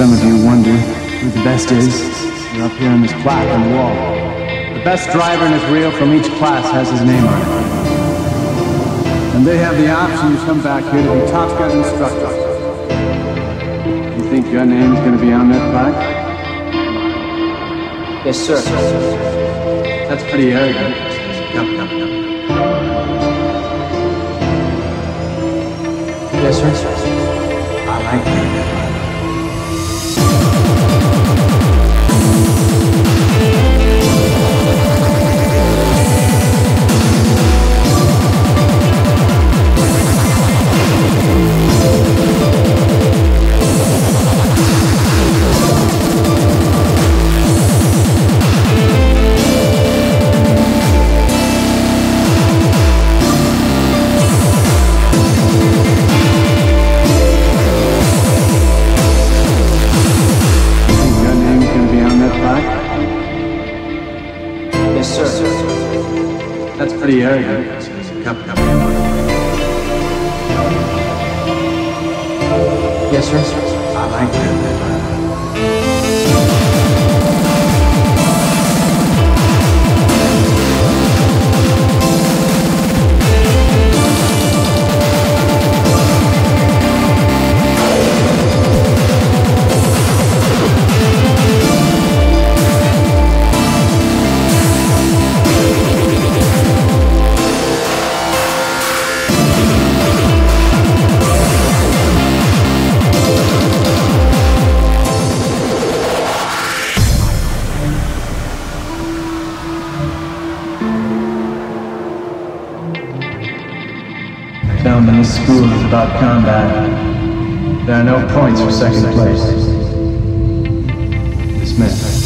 Some of you wonder who the best is. You're up here on this plaque on the wall. The best driver in his reel from each class has his name on it. And they have the option to come back here to be Top Gun instructors. You think your name's gonna be on that plaque? Yes, sir. That's pretty arrogant. Come, come, come. Yes, sir. I like that. Pretty arrogant. Come, come. Yes, sir. I like that. About combat. There are no points for second place. Dismissed.